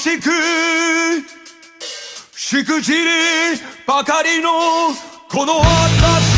しくしくじりばかりのこの私。